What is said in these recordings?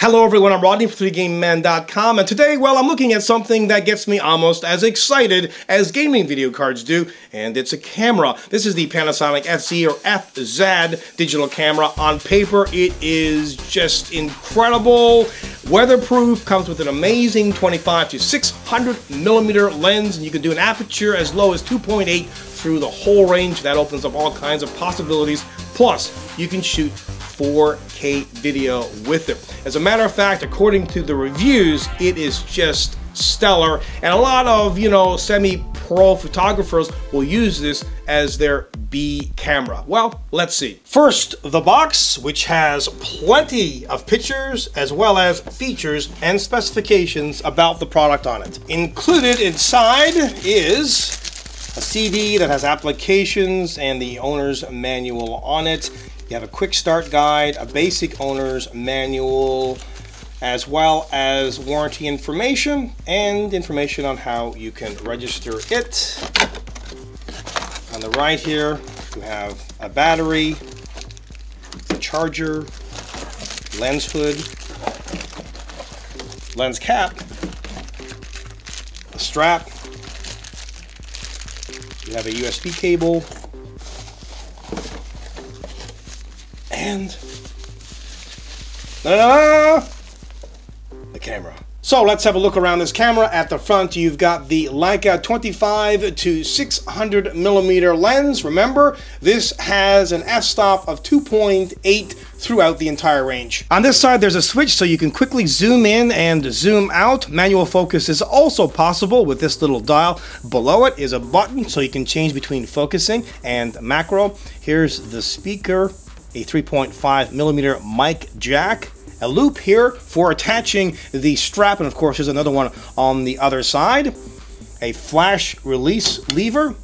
Hello everyone, I'm Rodney from 3dGameMan.com and today, well, I'm looking at something that gets me almost as excited as gaming video cards do, and it's a camera. This is the Panasonic FZ or FZ digital camera. On paper, it is just incredible. Weatherproof, comes with an amazing 25 to 600 millimeter lens, and you can do an aperture as low as 2.8 through the whole range. That opens up all kinds of possibilities. Plus, you can shoot 4K video with it. As a matter of fact, according to the reviews, it is just stellar. And a lot of, you know, semi-pro photographers will use this as their B camera. Well, let's see. First, the box, which has plenty of pictures as well as features and specifications about the product on it. Included inside is a CD that has applications and the owner's manual on it. You have a quick start guide, a basic owner's manual, as well as warranty information and information on how you can register it. On the right here, you have a battery, a charger, lens hood, lens cap, a strap, you have a USB cable, and uh, the camera. So let's have a look around this camera. At the front, you've got the Leica 25 to 600 millimeter lens. Remember, this has an f-stop of 2.8 throughout the entire range. On this side, there's a switch so you can quickly zoom in and zoom out. Manual focus is also possible with this little dial. Below it is a button so you can change between focusing and macro. Here's the speaker a 3.5 millimeter mic jack, a loop here for attaching the strap, and of course there's another one on the other side, a flash release lever,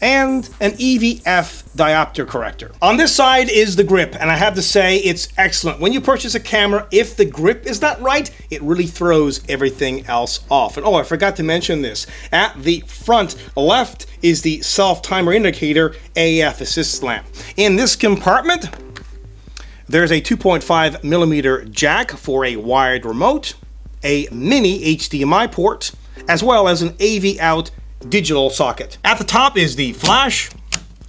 and an EVF diopter corrector. On this side is the grip, and I have to say it's excellent. When you purchase a camera, if the grip is not right, it really throws everything else off. And oh, I forgot to mention this. At the front left is the self-timer indicator AF assist lamp. In this compartment, there's a 2.5 millimeter jack for a wired remote, a mini HDMI port, as well as an AV out digital socket. At the top is the flash,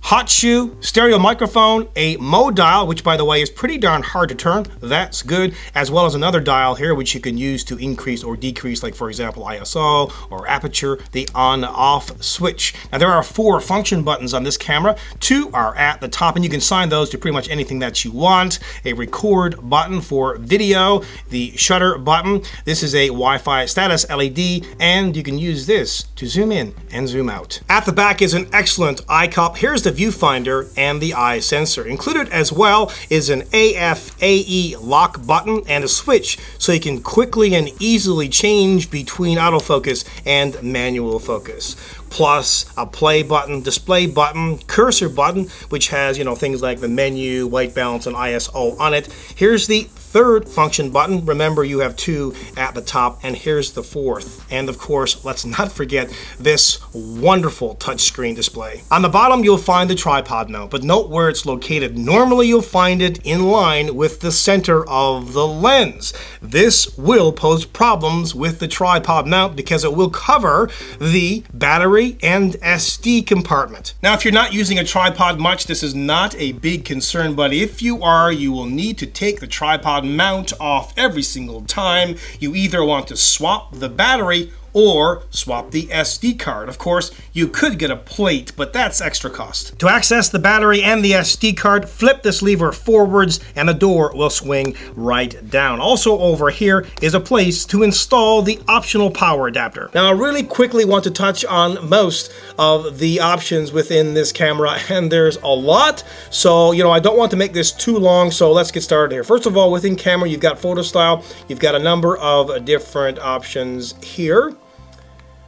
hot shoe, stereo microphone, a mode dial, which by the way is pretty darn hard to turn. That's good. As well as another dial here, which you can use to increase or decrease, like for example, ISO or aperture, the on off switch. Now there are four function buttons on this camera. Two are at the top and you can assign those to pretty much anything that you want. A record button for video, the shutter button. This is a Wi-Fi status LED and you can use this to zoom in and zoom out. At the back is an excellent eye cup. Here's the viewfinder and the eye sensor. Included as well is an AF-AE lock button and a switch so you can quickly and easily change between autofocus and manual focus plus a play button, display button, cursor button, which has, you know, things like the menu, white balance, and ISO on it. Here's the third function button. Remember, you have two at the top, and here's the fourth. And of course, let's not forget this wonderful touchscreen display. On the bottom, you'll find the tripod mount, but note where it's located. Normally, you'll find it in line with the center of the lens. This will pose problems with the tripod mount because it will cover the battery and SD compartment. Now, if you're not using a tripod much, this is not a big concern, but if you are, you will need to take the tripod mount off every single time. You either want to swap the battery or swap the SD card. Of course, you could get a plate, but that's extra cost. To access the battery and the SD card, flip this lever forwards and the door will swing right down. Also over here is a place to install the optional power adapter. Now I really quickly want to touch on most of the options within this camera and there's a lot. So, you know, I don't want to make this too long, so let's get started here. First of all, within camera, you've got photo style. You've got a number of different options here.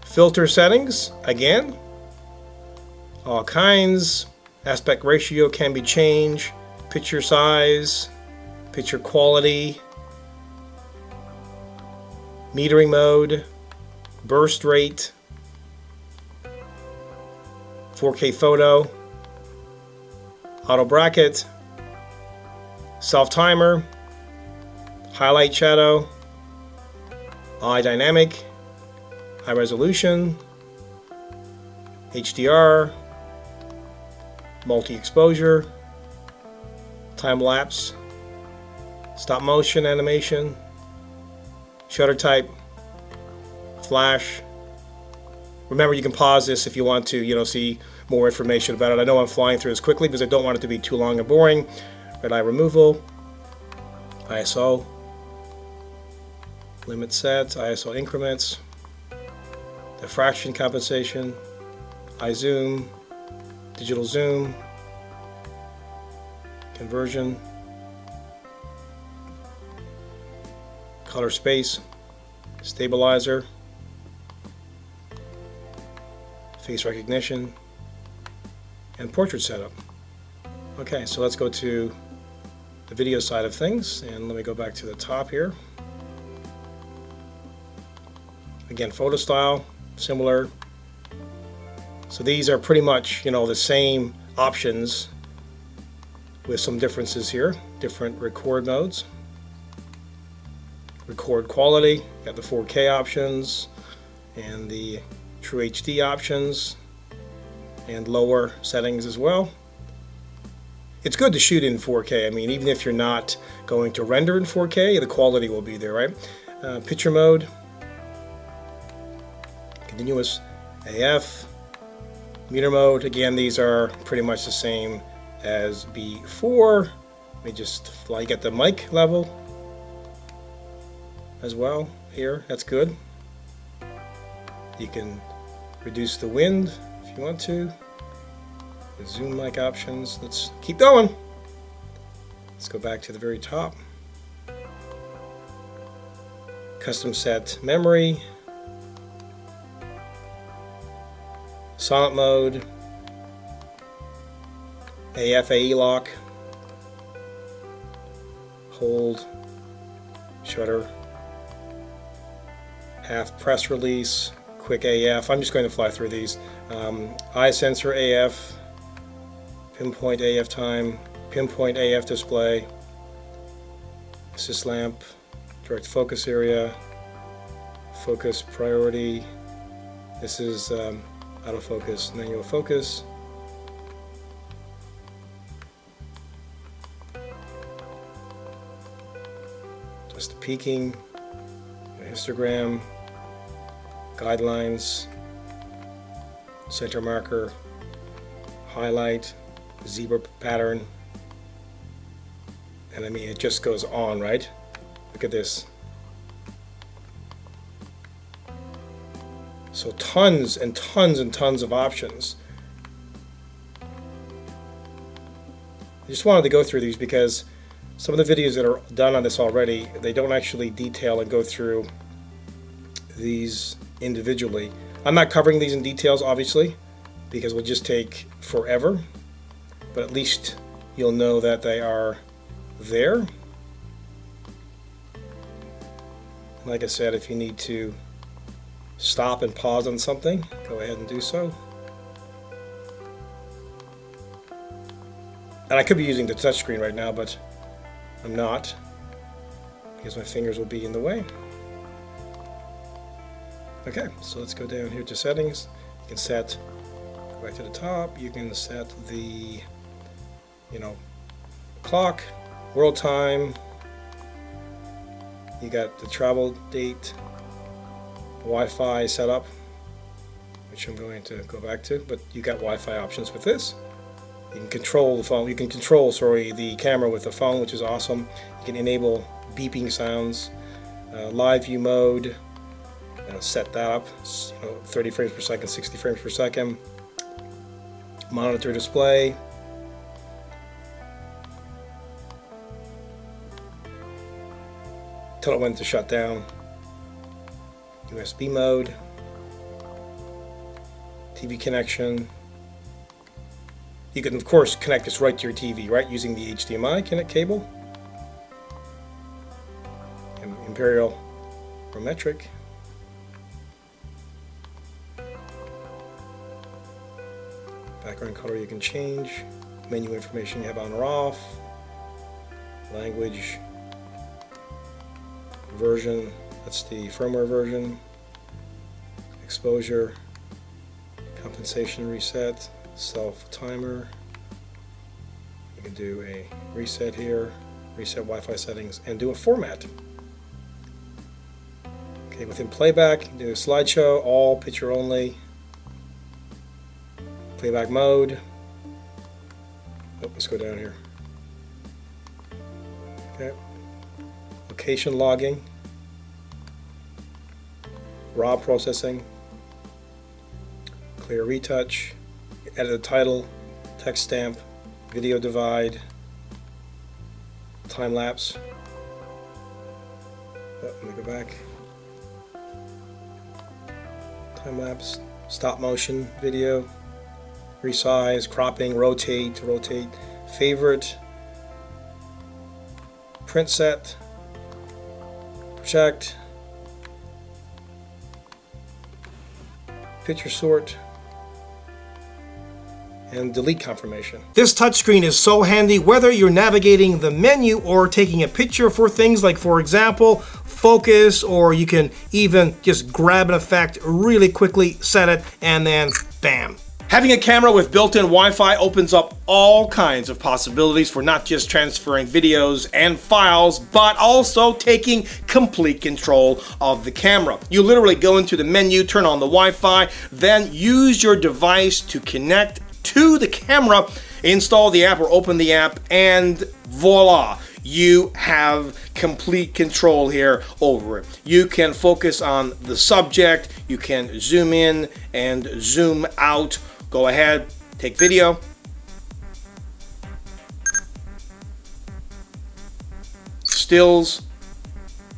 Filter settings, again, all kinds. Aspect ratio can be changed, picture size, picture quality, metering mode, burst rate, 4K photo, auto bracket, self timer, highlight shadow, eye dynamic, high resolution, HDR, multi-exposure, time lapse, stop motion animation, shutter type, flash. Remember you can pause this if you want to, you know, see more information about it. I know I'm flying through this quickly because I don't want it to be too long and boring. Red eye removal, ISO, limit sets, ISO increments, diffraction compensation, iZoom, digital zoom, conversion, color space, stabilizer, face recognition, and portrait setup. Okay, so let's go to the video side of things and let me go back to the top here. Again, photo style, similar. So these are pretty much, you know, the same options with some differences here, different record modes. Record quality, got the 4K options and the True HD options and lower settings as well. It's good to shoot in 4K. I mean, even if you're not going to render in 4K, the quality will be there, right? Uh, picture mode, continuous AF, meter mode. Again, these are pretty much the same as before. Let me just fly, get the mic level as well here. That's good. You can reduce the wind if you want to. The zoom mic options. Let's keep going. Let's go back to the very top. Custom set memory. Silent mode. AFAE lock. Hold. Shutter. Half press release quick AF. I'm just going to fly through these. Um, eye sensor AF, pinpoint AF time, pinpoint AF display, assist lamp, direct focus area, focus priority. This is um, autofocus, manual focus. Just peaking, histogram, guidelines, center marker, highlight, zebra pattern, and I mean it just goes on, right? Look at this. So tons and tons and tons of options. I just wanted to go through these because some of the videos that are done on this already, they don't actually detail and go through these individually. I'm not covering these in details, obviously, because we'll just take forever, but at least you'll know that they are there. Like I said, if you need to stop and pause on something, go ahead and do so. And I could be using the touchscreen right now, but I'm not, because my fingers will be in the way. Okay, so let's go down here to settings. You can set, go back to the top, you can set the, you know, clock, world time, you got the travel date, Wi-Fi setup, which I'm going to go back to, but you got Wi-Fi options with this. You can control the phone, you can control, sorry, the camera with the phone, which is awesome. You can enable beeping sounds, uh, live view mode, uh, set that up, you know, 30 frames per second, 60 frames per second. Monitor display. Tell it when to shut down. USB mode. TV connection. You can of course connect this right to your TV, right, using the HDMI connect cable. Imperial Prometric. background color you can change, menu information you have on or off, language, version. That's the firmware version. Exposure, compensation reset, self timer. You can do a reset here, reset Wi-Fi settings, and do a format. Okay, within playback, do a slideshow, all picture only, playback mode. Oh, let's go down here. Okay. Location logging, raw processing, clear retouch, edit the title, text stamp, video divide, time lapse. Oh, let me go back. Time lapse, stop motion video, resize, cropping, rotate, rotate, favorite, print set, project, picture sort, and delete confirmation. This touchscreen is so handy whether you're navigating the menu or taking a picture for things like, for example, focus, or you can even just grab an effect really quickly, set it, and then bam, Having a camera with built-in Wi-Fi opens up all kinds of possibilities for not just transferring videos and files, but also taking complete control of the camera. You literally go into the menu, turn on the Wi-Fi, then use your device to connect to the camera, install the app or open the app, and voila, you have complete control here over it. You can focus on the subject, you can zoom in and zoom out. Go ahead, take video. Stills,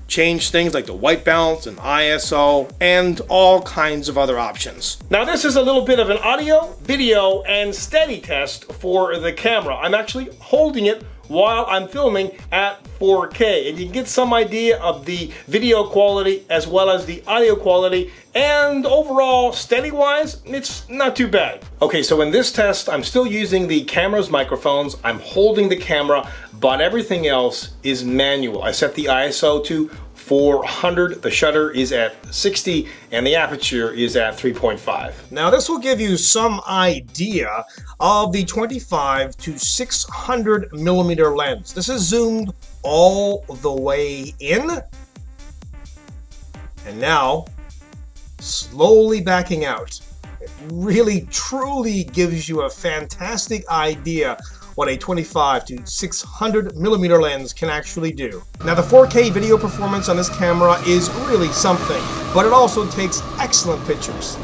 change things like the white balance and ISO, and all kinds of other options. Now this is a little bit of an audio, video, and steady test for the camera. I'm actually holding it while I'm filming at 4K and you can get some idea of the video quality as well as the audio quality and overall steady wise it's not too bad. Okay so in this test I'm still using the camera's microphones I'm holding the camera but everything else is manual. I set the ISO to 400, the shutter is at 60, and the aperture is at 3.5. Now this will give you some idea of the 25 to 600 millimeter lens. This is zoomed all the way in, and now slowly backing out. It really truly gives you a fantastic idea what a 25 to 600 millimeter lens can actually do. Now the 4K video performance on this camera is really something, but it also takes excellent pictures.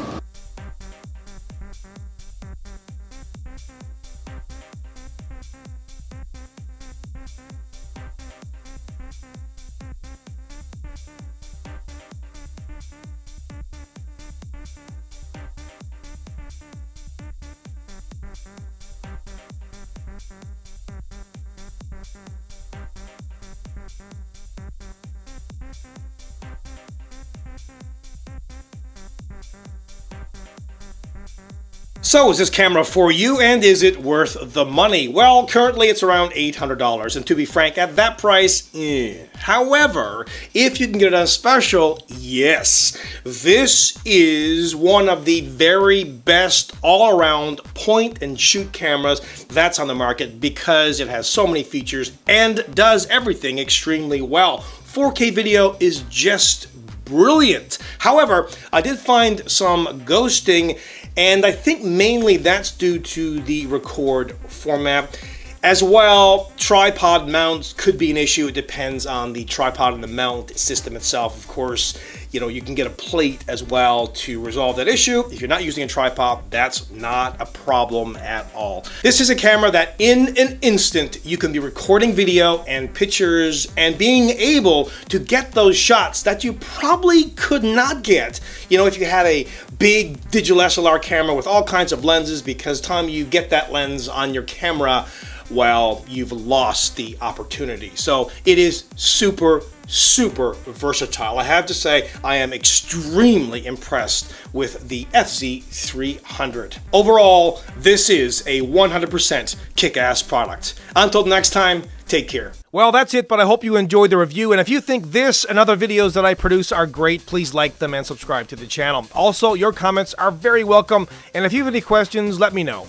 So is this camera for you and is it worth the money? Well, currently it's around $800 and to be frank, at that price, eh. However, if you can get it on special, yes. This is one of the very best all-around point and shoot cameras that's on the market because it has so many features and does everything extremely well. 4K video is just brilliant. However, I did find some ghosting and I think mainly that's due to the record format. As well, tripod mounts could be an issue. It depends on the tripod and the mount system itself. Of course, you know, you can get a plate as well to resolve that issue. If you're not using a tripod, that's not a problem at all. This is a camera that in an instant, you can be recording video and pictures and being able to get those shots that you probably could not get, you know, if you had a big digital SLR camera with all kinds of lenses because time you get that lens on your camera, well, you've lost the opportunity. So it is super, super versatile. I have to say, I am extremely impressed with the FZ300. Overall, this is a 100% kick-ass product. Until next time, take care. Well, that's it, but I hope you enjoyed the review. And if you think this and other videos that I produce are great, please like them and subscribe to the channel. Also, your comments are very welcome. And if you have any questions, let me know.